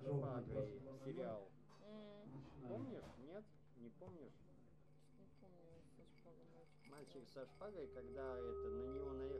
шпагой сериал. М, Помнишь? Нет? Не помнишь? Не помню, со шпагой мальчик. Со шпагой, когда это на него наехали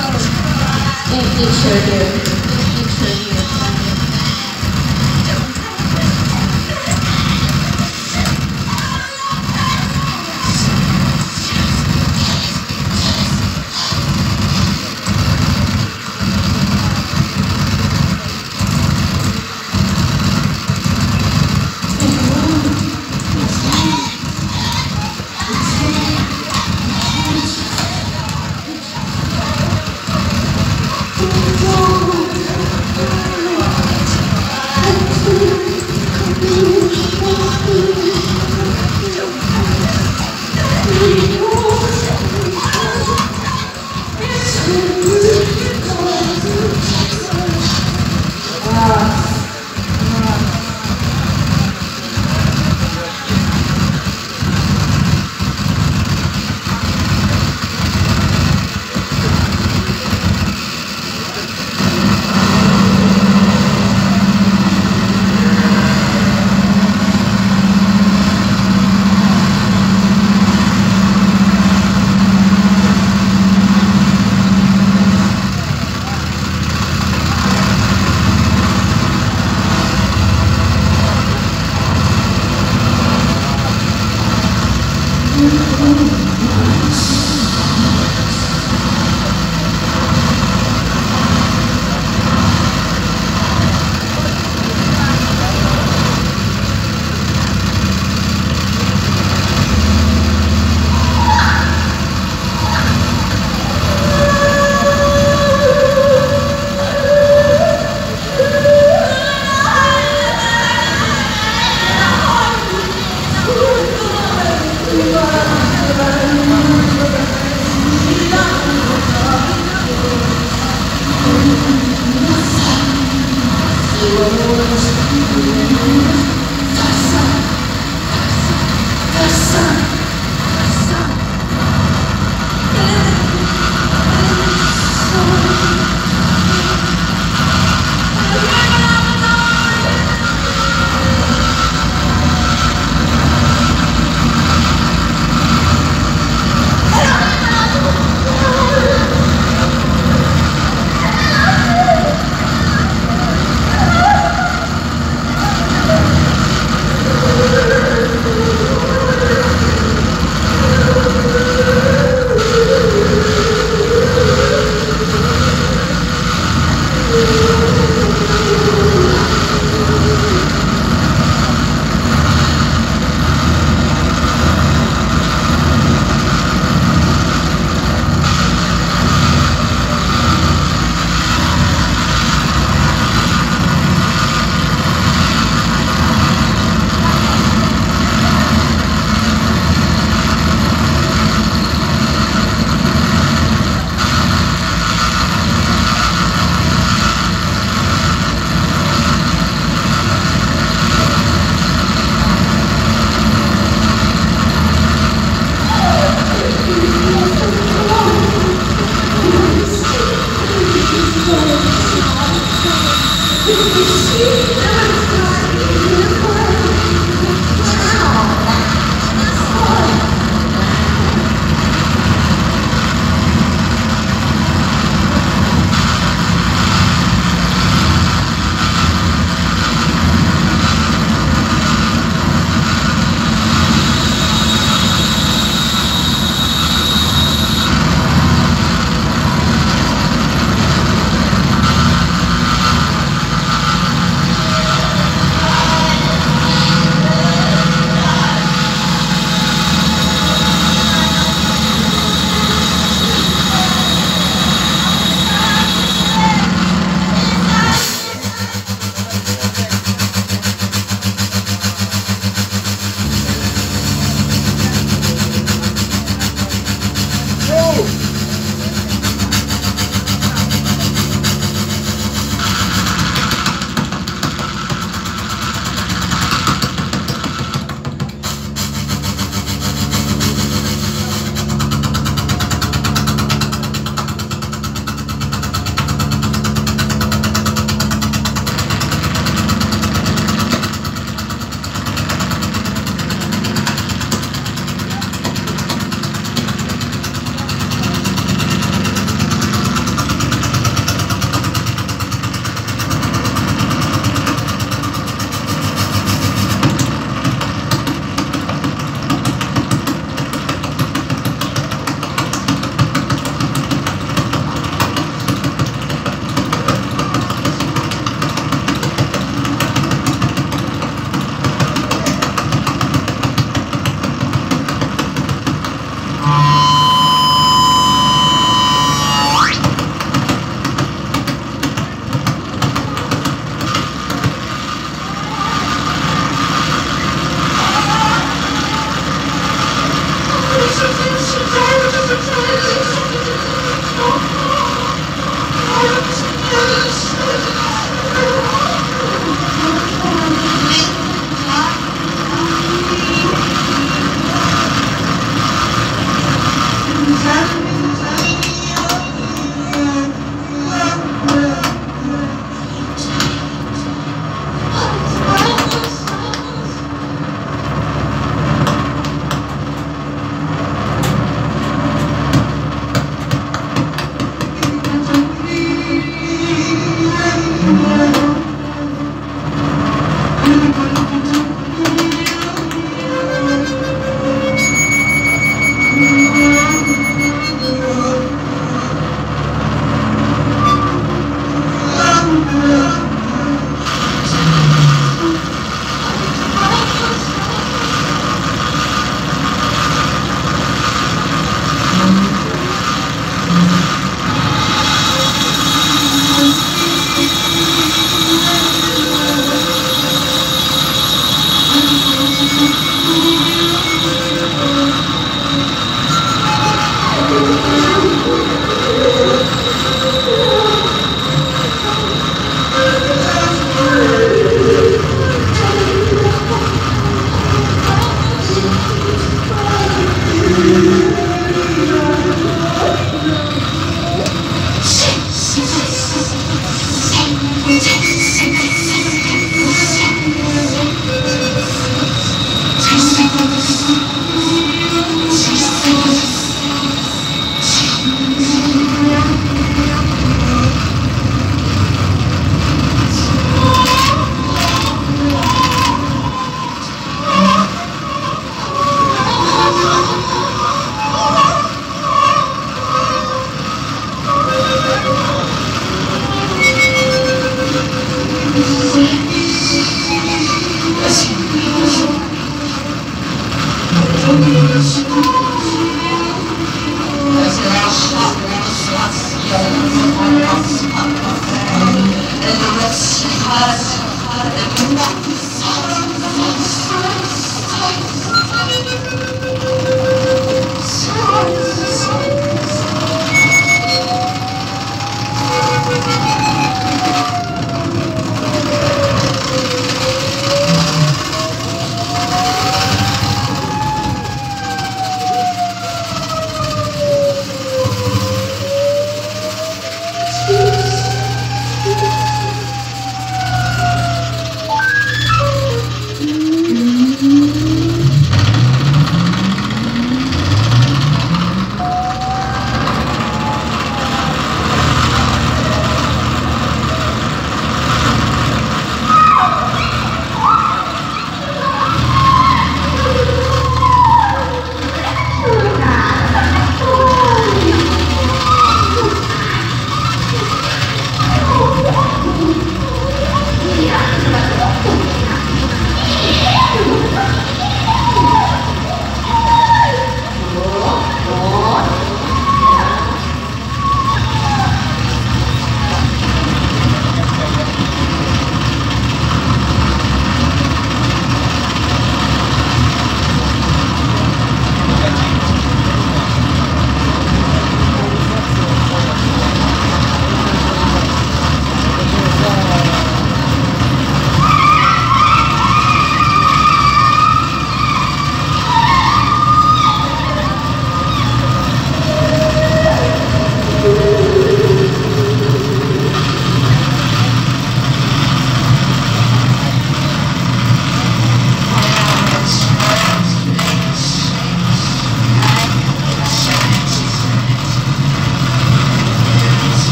Thank you, Sugar.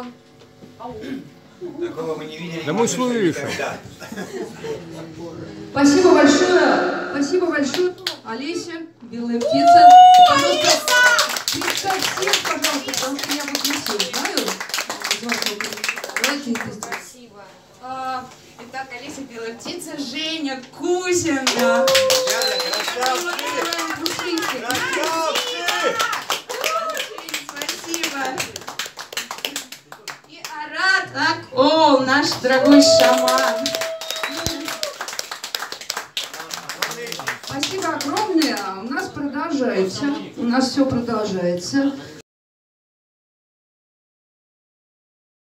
он? Ау. Такого мы не видели. Да мы слышим. Спасибо большое. Спасибо большое. Олеся, белая птица. Дорогой шаман. Спасибо огромное. У нас продолжается. У нас все продолжается.